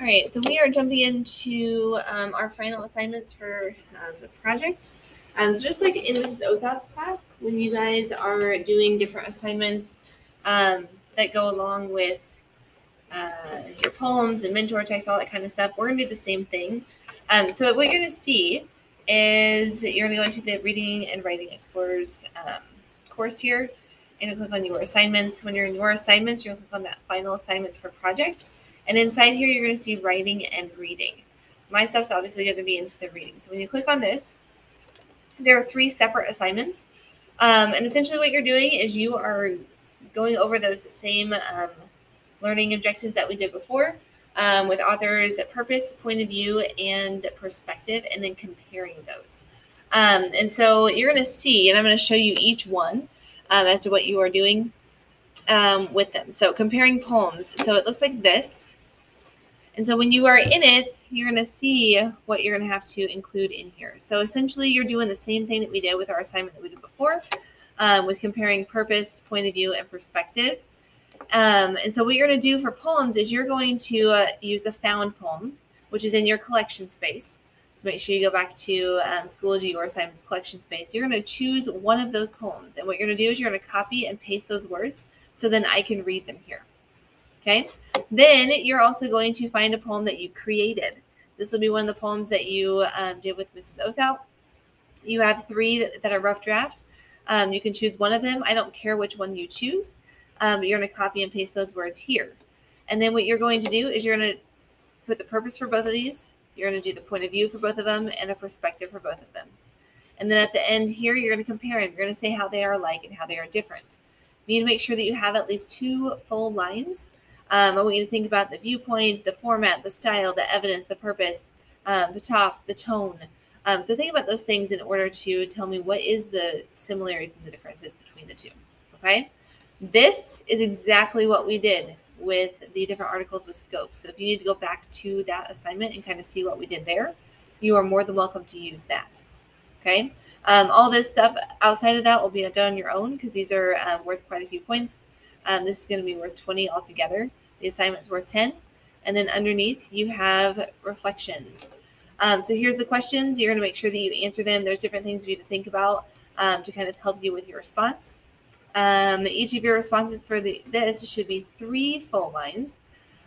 All right, so we are jumping into um, our final assignments for um, the project. Um, so just like in Mrs. Othat's class, when you guys are doing different assignments um, that go along with uh, your poems and mentor texts, all that kind of stuff, we're going to do the same thing. Um, so what you're going to see is you're going to go into the Reading and Writing Explorers um, course here, and you click on your assignments. When you're in your assignments, you'll click on that final assignments for project. And inside here, you're going to see writing and reading. My stuff's obviously going to be into the reading. So when you click on this, there are three separate assignments. Um, and essentially what you're doing is you are going over those same um, learning objectives that we did before um, with authors' purpose, point of view, and perspective, and then comparing those. Um, and so you're going to see, and I'm going to show you each one um, as to what you are doing um, with them. So comparing poems. So it looks like this. And so when you are in it, you're going to see what you're going to have to include in here. So essentially, you're doing the same thing that we did with our assignment that we did before um, with comparing purpose, point of view, and perspective. Um, and so what you're going to do for poems is you're going to uh, use a found poem, which is in your collection space. So make sure you go back to um, Schoology or Assignments collection space. You're going to choose one of those poems. And what you're going to do is you're going to copy and paste those words so then I can read them here. Okay. Then you're also going to find a poem that you created. This will be one of the poems that you um, did with Mrs. Othout. You have three that, are rough draft. Um, you can choose one of them. I don't care which one you choose. Um, you're going to copy and paste those words here. And then what you're going to do is you're going to put the purpose for both of these. You're going to do the point of view for both of them and the perspective for both of them. And then at the end here, you're going to compare them. You're going to say how they are alike and how they are different. You need to make sure that you have at least two full lines um, I want you to think about the viewpoint, the format, the style, the evidence, the purpose, um, the top, the tone. Um, so think about those things in order to tell me what is the similarities and the differences between the two. Okay. This is exactly what we did with the different articles with scope. So if you need to go back to that assignment and kind of see what we did there, you are more than welcome to use that. Okay. Um, all this stuff outside of that will be done on your own because these are um, worth quite a few points. Um, this is going to be worth 20 altogether. The assignment's worth 10. And then underneath, you have reflections. Um, so here's the questions. You're going to make sure that you answer them. There's different things for you to think about um, to kind of help you with your response. Um, each of your responses for the, this should be three full lines.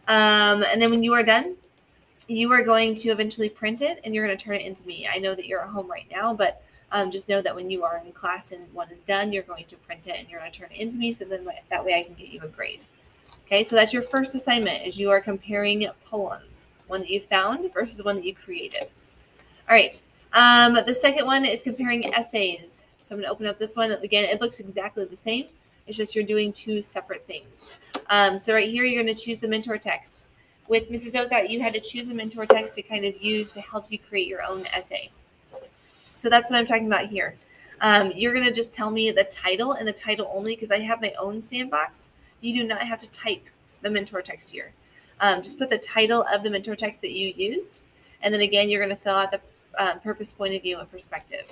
And then when you are done, you are going to eventually print it and you're going to turn it into me. I know that you're at home right now, but um, just know that when you are in class and one is done, you're going to print it and you're going to turn it into me. So then that way I can get you a grade. Okay, so that's your first assignment is you are comparing poems, one that you found versus one that you created. All right, um, the second one is comparing essays. So I'm going to open up this one. Again, it looks exactly the same. It's just you're doing two separate things. Um, so right here, you're going to choose the mentor text. With Mrs. Othout, you had to choose a mentor text to kind of use to help you create your own essay. So that's what I'm talking about here. Um, you're going to just tell me the title and the title only because I have my own sandbox. You do not have to type the mentor text here. Um, just put the title of the mentor text that you used. And then again, you're going to fill out the uh, purpose, point of view, and perspective.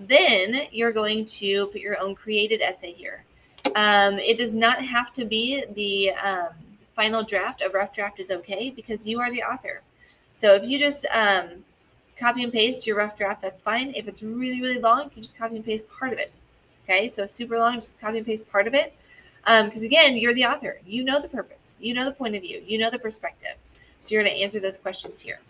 Then you're going to put your own created essay here. Um, it does not have to be the um, final draft. A rough draft is okay because you are the author. So if you just um, copy and paste your rough draft, that's fine. If it's really, really long, you can just copy and paste part of it. Okay, so super long, just copy and paste part of it. Because um, again, you're the author. You know the purpose, you know the point of view, you know the perspective. So you're going to answer those questions here.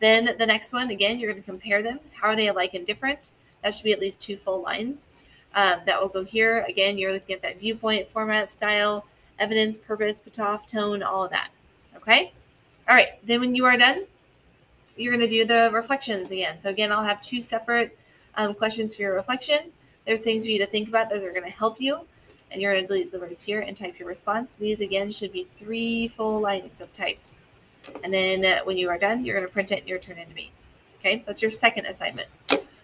Then the next one, again, you're going to compare them. How are they alike and different? That should be at least two full lines. Um, that will go here. Again, you're looking at that viewpoint, format, style, evidence, purpose, patoff, tone, all of that. Okay? All right. Then when you are done, you're going to do the reflections again. So again, I'll have two separate um, questions for your reflection. There's things for you to think about that are going to help you. And you're going to delete the words here and type your response. These again should be three full lines of typed. And then uh, when you are done, you're going to print it and you're turn into me. Okay, so that's your second assignment.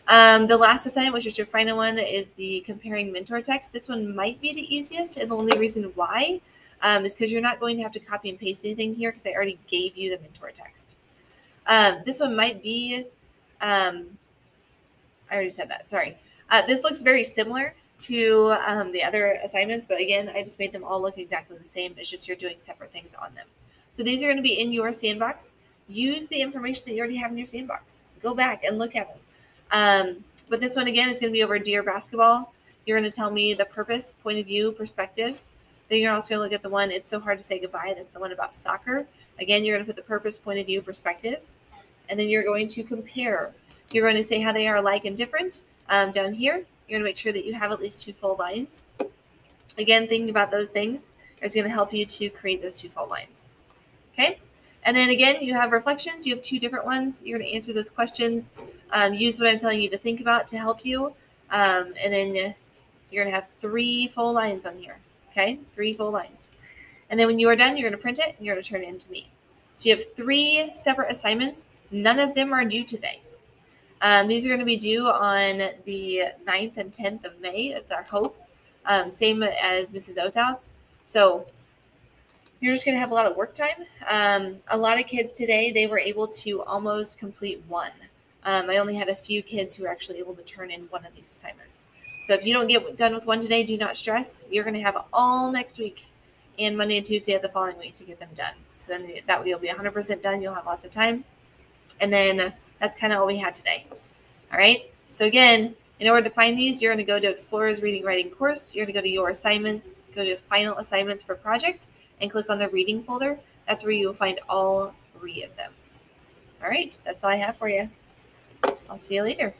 Um, the last assignment, which is your final one, is the comparing mentor text. This one might be the easiest, and the only reason why um, is because you're not going to have to copy and paste anything here because I already gave you the mentor text. Um, this one might be, um, I already said that, sorry. Uh, this looks very similar to um, the other assignments, but again, I just made them all look exactly the same. It's just you're doing separate things on them. So these are going to be in your sandbox. Use the information that you already have in your sandbox. Go back and look at them. Um, but this one again is going to be over Dear Basketball. You're going to tell me the purpose, point of view, perspective. Then you're also going to look at the one, it's so hard to say goodbye. That's the one about soccer. Again, you're going to put the purpose, point of view, perspective. And then you're going to compare. You're going to say how they are alike and different. Um, down here, you're going to make sure that you have at least two full lines. Again, thinking about those things is going to help you to create those two full lines. Okay? And then again, you have reflections. You have two different ones. You're going to answer those questions. Um, use what I'm telling you to think about to help you. Um, and then you're going to have three full lines on here. Okay? Three full lines. And then when you are done, you're going to print it and you're going to turn it into me. So you have three separate assignments. None of them are due today. Um, these are going to be due on the 9th and 10th of May. That's our hope. Um, same as Mrs. Othout's. So you're just going to have a lot of work time. Um, a lot of kids today, they were able to almost complete one. Um, I only had a few kids who were actually able to turn in one of these assignments. So if you don't get done with one today, do not stress. You're going to have all next week and Monday and Tuesday of the following week to get them done. So then that way you'll be 100% done. You'll have lots of time. And then that's kind of all we had today. All right. So again, in order to find these, you're going to go to Explorers Reading Writing course. You're going to go to your assignments, go to final assignments for project, and click on the reading folder. That's where you will find all three of them. All right. That's all I have for you. I'll see you later.